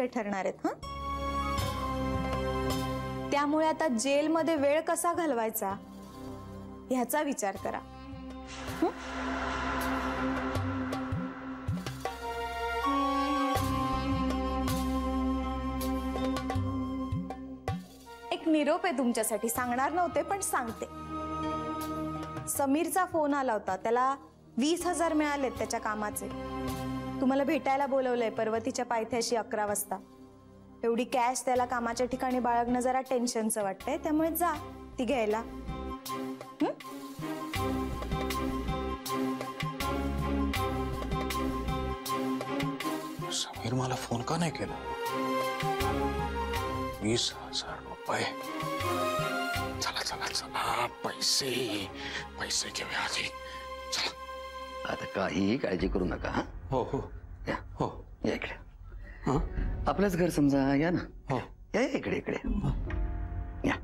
सोयीस्कर ठरणार आहेत हं? त्यामुळे आता जेलमध्ये वेळ कसा घालवायचा? ह्याचा विचार करा. एक निरोप आहे तुमच्यासाठी सांगणार नव्हते पण सांगते. समीरचा फोन आला होता त्याला वीस हजार मिळालेत त्याच्या कामाचे. तुम्हाला भेटायला बोलवलंय पर्वतीच्या पायथ्याशी अकरा वाजता. एवढी कॅश त्याला कामाच्या ठिकाणी बाळगणं जरा टेन्शनचं वाटतंय त्यामुळे जा ती घ्यायला? समीर मला फोन का नाही केला? वीस हजार रुपये. चला चला चला. पैसे पैसे घेऊया आधी. चला. आता काहीही काळजी करू नका हा? हो हो. या. हो. या इकडे. हं? आपलंच घर समजा या ना. हो. या या इकडे इकडे. या.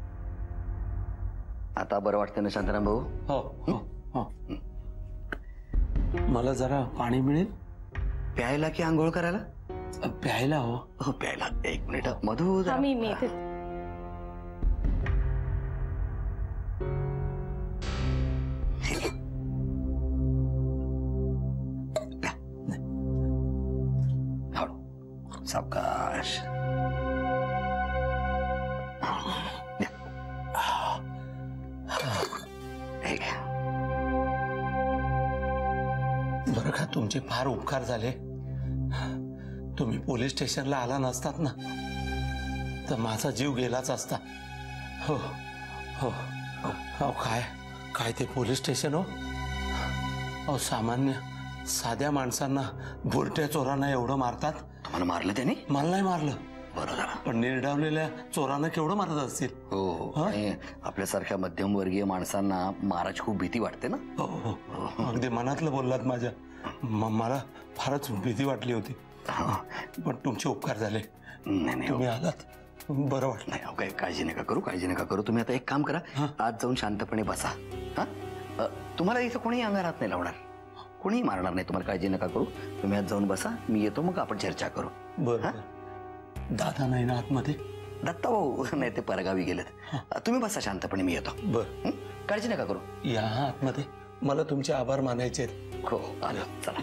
आता बरं वाटतं ना शांताराम भाऊ? हो हो हो? मला जरा पाणी मिळेल? प्यायला की आंघोळ करायला? प्यायला हो. हो प्यायला. एक मिनिट. मधू हा जरा- मी मी सावकाश. हे बरं का तुमचे फार उपकार झाले. तुम्ही पोलीस स्टेशनला आला नसतात ना? तर माझा जीव गेलाच असता. हो हो हो, हो काय? काय ते पोलीस स्टेशन हो? अहो सामान्य. साध्या माणसांना बुरट्या चोरांना एवढं मारतात? तुम्हाला मारलं त्याने? मला नाही मारलं. बरं झालं. पण निर्डावलेल्या चोरांना केवढं मारत असतील? हो हो. हा? आपल्यासारख्या मध्यमवर्गीय माणसांना माराची खूप भीती वाटते ना? हो हो. अगदी मनातलं बोललात माझ्या. मला फारच भीती वाटली होती. हा. पण तुमचे उपकार झाले. नाही नाही हो. तुम्ही आलात. बरं वाटलं. नाही अहो, काही काळजी नका करू काळजी नका करू. तुम्ही आता एक काम करा. हा. आज जाऊन शांतपणे बसा. हा? तुम्हाला इथं कोणी अंगारात नाही लावणार. कोणीही मारणार नाही. तुम्हाला काळजी नका करू. तुम्ही आज जाऊन बसा. मी येतो. मग आपण चर्चा करू. बरं हा? दादा नाही ना आतमध्ये? दत्ता भाऊ नाही ते परगावी गेलेत. तुम्ही बसा शांतपणे. मी येतो. बर? काळजी नका करू. या आतमध्ये. मला तुमचे आभार मानायचे आहेत. हो आलो चला.